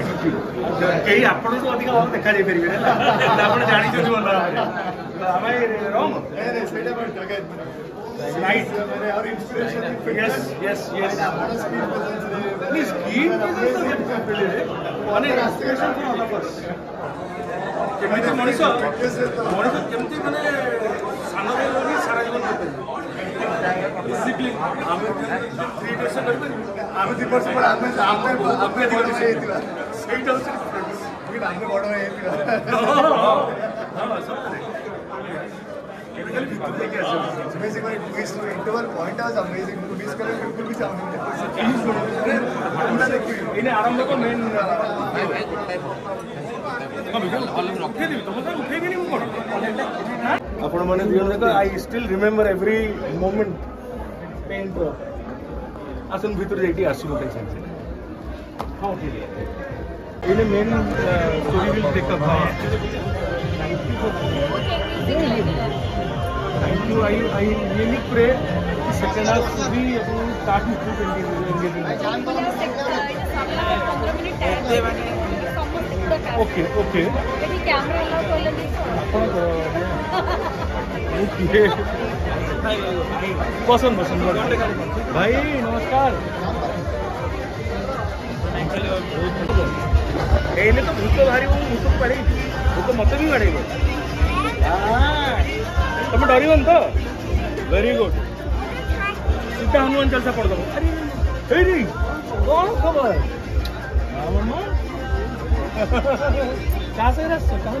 କେହି ଆପଣଙ୍କୁ ଅଧିକ ଦେଖାଯାଇ ପାରିବେ ହେଲା ଆପଣ ଜାଣିଛନ୍ତି ଭଲ ଆମେ ରଙ୍ଗ Right. Yes, yes, yes. Please keep one aspiration for all of us. କେମିତି ମଣିଷ ମଣିଷ କେମିତି ମାନେ ସାନ ଭାଇ ସାରା ଜୀବନ କରିପାରିବେ ଡିସିପ୍ଲିନ୍ ଆମେ କ୍ରିଏଟ୍ କରିପାରିବୁ ଆମେ ଦୁଇ ବର୍ଷ ପରେ ଆମେ ଆମେ ଆମେ ଦୁଇ ବର୍ଷ ହେଇଥିଲା ସେଇଟା ହେଉଛି ଆମେ ବଡ଼ ହେଇଥିଲା amazing when it missed interval point was amazing to miss करें बिल्कुल भी चाहूंगा इन्हें आरंभ को मेन आपण मैंने दियो ना I still remember every moment paint আসুন ভিতরে যাইটি আসি গোটে সাথে হ্যাঁ ঠিক আছে এটা মেন স্টোরি বিল দেখতে পাওয়া थैंक यू आई आई ये रियली प्रे सेकंड हाफ भी अपन काफी खूब engage okay okay camera allow कर ले बसंत बसंत भाई नमस्कार पहले तो भूत बाहर तो हो भूत तो पड़ेगी भूत तो मत भी बढ़ेगी तुम डरन तो वेरी गुड सीता हनुमान चालीसा पड़द कौन खबर कहाँ से रास्ता कहाँ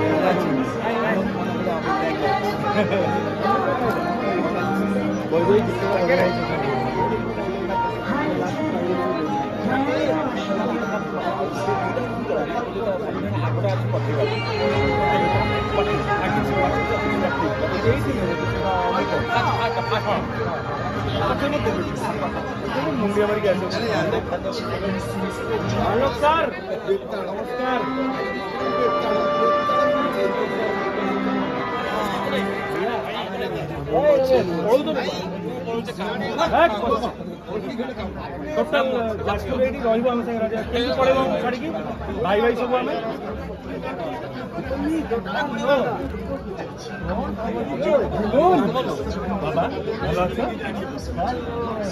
मुंबई हमारी कैसे सर ଟୋଟାଲ ଯାଜପୁର ଏଇଠି ରହିବ ଆମ ସାଙ୍ଗରେ କେମିତି ପଳେଇବ ଛାଡ଼ିକି ଭାଇ ଭାଇ ସବୁ ଆମେ ବାବା ଭଲ ଅଛ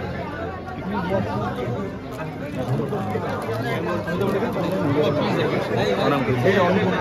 원앙